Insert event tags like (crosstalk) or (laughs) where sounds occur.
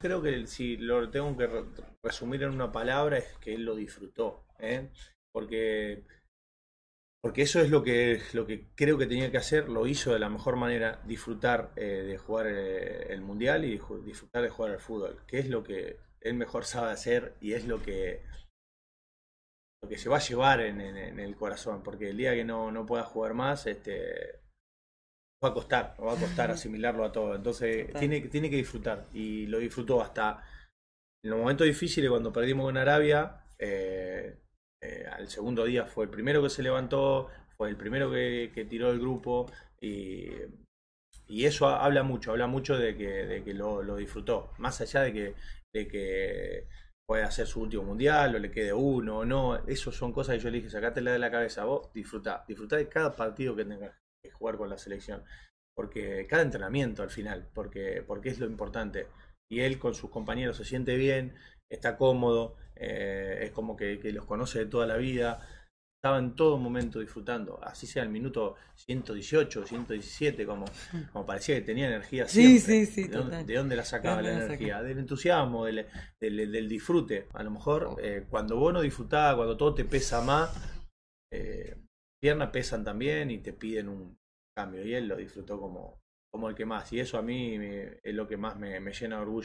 creo que si lo tengo que resumir en una palabra es que él lo disfrutó, ¿eh? porque porque eso es lo que lo que creo que tenía que hacer, lo hizo de la mejor manera, disfrutar eh, de jugar eh, el mundial y disfrutar de jugar al fútbol, que es lo que él mejor sabe hacer y es lo que lo que se va a llevar en, el corazón, porque el día que no, no pueda jugar más, este va a costar, va a costar asimilarlo a todo. Entonces tiene, tiene que disfrutar. Y lo disfrutó hasta en los momentos difíciles cuando perdimos en Arabia. Eh, eh, al segundo día fue el primero que se levantó, fue el primero que, tiró el grupo. Y, y, eso habla mucho, habla mucho de que, de que lo, lo, disfrutó. Más allá de que, de que puede hacer su último mundial o le quede uno o no. Eso son cosas que yo le dije, sacátela de la cabeza vos, disfruta, disfruta de cada partido que tengas jugar con la selección. Porque cada entrenamiento al final, porque, porque es lo importante. Y él con sus compañeros se siente bien, está cómodo, eh, es como que, los conoce de toda la vida. Estaba en todo momento disfrutando, así sea el minuto 118, 117, como, (laughs) como parecía que tenía energía siempre. Sí, sí, sí, ¿De, dónde, la sacaba la, energía? Del entusiasmo, del, del, disfrute. A lo mejor oh. eh, cuando vos no disfrutás, cuando todo te pesa más, eh, piernas pesan también y te piden un cambio. Y él lo disfrutó como, como el que más. Y eso a mí es lo que más me, me llena de orgullo